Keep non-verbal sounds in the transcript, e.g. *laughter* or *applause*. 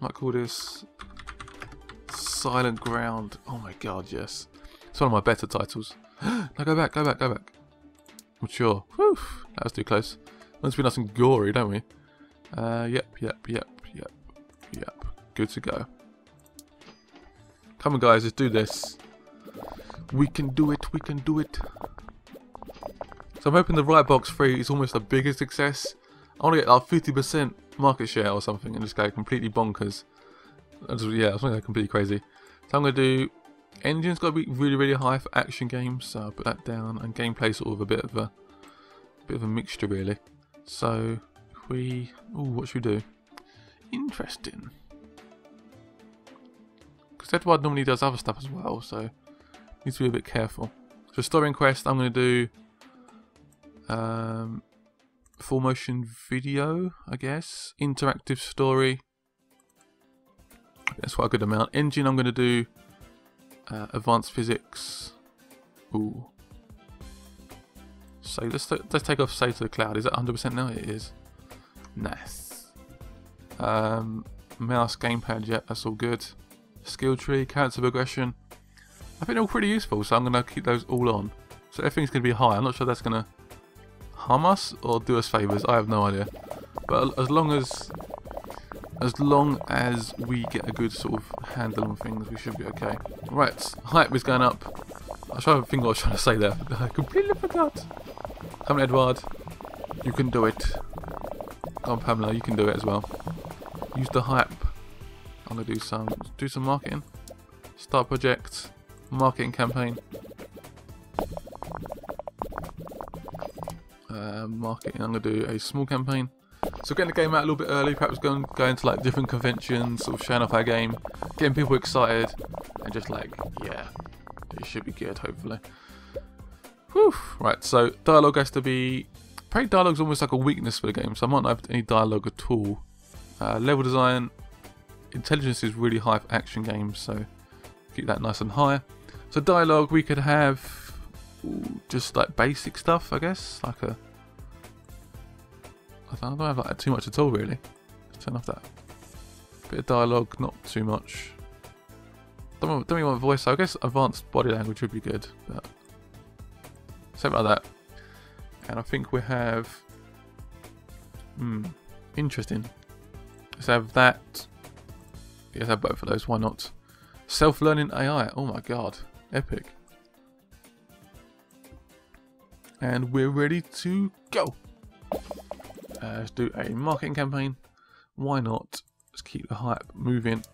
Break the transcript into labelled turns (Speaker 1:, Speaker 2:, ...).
Speaker 1: Might call this Silent Ground. Oh my god, yes. It's one of my better titles. *gasps* now go back, go back, go back. Mature. Whew, that was too close. Let's be nice and gory, don't we? Uh, yep, yep, yep, yep, yep. Good to go. Come on, guys, let's do this. We can do it, we can do it. So I'm hoping the right box 3 is almost the biggest success. I want to get like 50% market share or something and just go completely bonkers. Just, yeah, I something completely crazy. So I'm going to do engine's got to be really really high for action games, so I'll put that down. And gameplay sort of a bit of a, bit of a mixture really. So we, oh, what should we do? Interesting. Because Edward normally does other stuff as well, so needs to be a bit careful. So story and quest, I'm going to do um, full motion video, I guess. Interactive story. That's quite a good amount. Engine, I'm going to do uh, advanced physics. Ooh. So let's let's take off save to the cloud. Is that 100% now? It is. Nice. Um, mouse gamepad. Yep, that's all good. Skill tree, character progression. I think they're all pretty useful, so I'm going to keep those all on. So everything's going to be high. I'm not sure that's going to harm us or do us favours. I have no idea. But as long as as long as we get a good sort of handle on things, we should be okay. Right, hype is going up. I trying to think what I was trying to say there. *laughs* I completely forgot. Come on, Edward. You can do it. Come on, Pamela. You can do it as well. Use the hype. I'm gonna do some do some marketing. Start project. Marketing campaign. Uh, marketing. I'm gonna do a small campaign. So getting the game out a little bit early, perhaps going going to like different conventions, sort of showing off our game, getting people excited, and just like, yeah, it should be good, hopefully. Whew. Right, so dialogue has to be. Apparently, dialogue's almost like a weakness for the game, so I might not have any dialogue at all. Uh, level design, intelligence is really high for action games, so keep that nice and high. So dialogue, we could have ooh, just like basic stuff, I guess, like a I don't have like too much at all really. Turn off that. Bit of dialogue, not too much. Don't, don't really want voice. I guess advanced body language would be good, but something like that. And I think we have. Hmm, interesting. Let's have that. Let's have both of those. Why not? Self-learning AI. Oh my god, epic. And we're ready to go. Uh, let's do a marketing campaign. Why not? Let's keep the hype moving